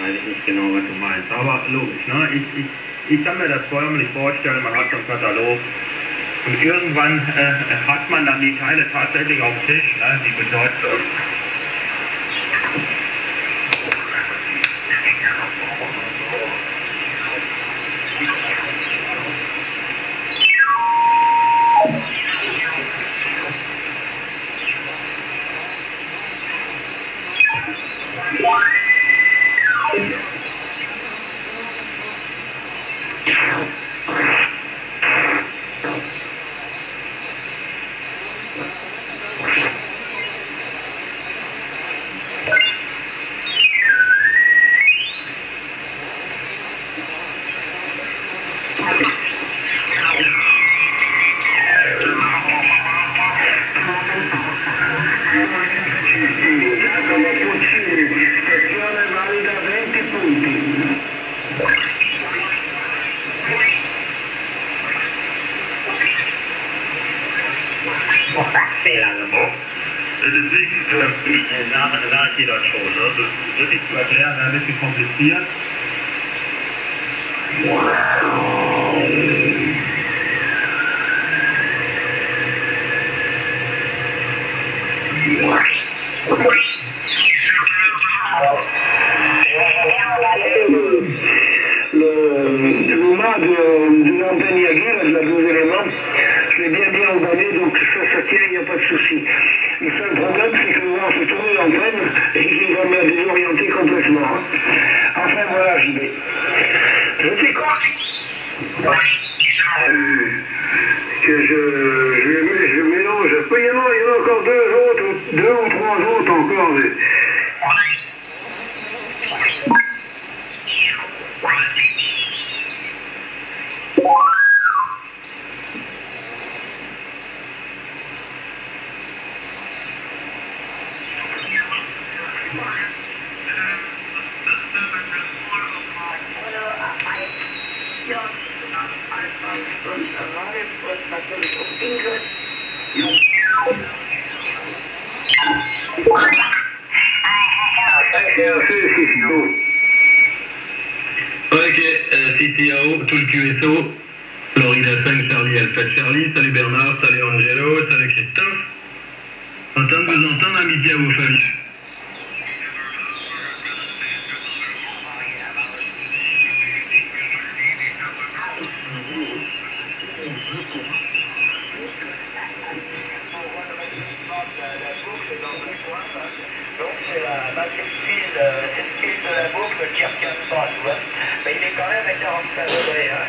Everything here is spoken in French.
weiß ich nicht genau, was du meinst. Aber logisch, ne? Ich, ich, ich kann mir das förmlich vorstellen, man hat einen Katalog. Und irgendwann äh, hat man dann die Teile tatsächlich auf dem Tisch, ne? die bedeutet. Giacomo Das schon. Ne? Das wirklich zu erklären wäre ein bisschen kompliziert. Le mouvement de, du montagne Aguirre, de la deux éléments, je l'ai bien bien ordonné, donc ça, ça tient, il n'y a pas de souci. Le seul problème, c'est que moi, je tourne l'antenne et qu'il va me désorienter complètement. Enfin, voilà, j'y vais. Je sais quoi? Euh, que je, je, je mélange. Il y en a, il y en a encore deux autres, deux ou trois autres encore. mais- C'est un feu, c'est beau. Ok, euh, CTO, tout le QSO, Florida 5 Charlie Alpha Charlie, salut Bernard, salut Angelo, salut Christophe. Content de vous entendre, amitié à vos familles. C'est la bah, c'est fil, euh, le fil de la boucle qui ne retient pas, tu vois. Mais il est quand même à 45 degrés, hein.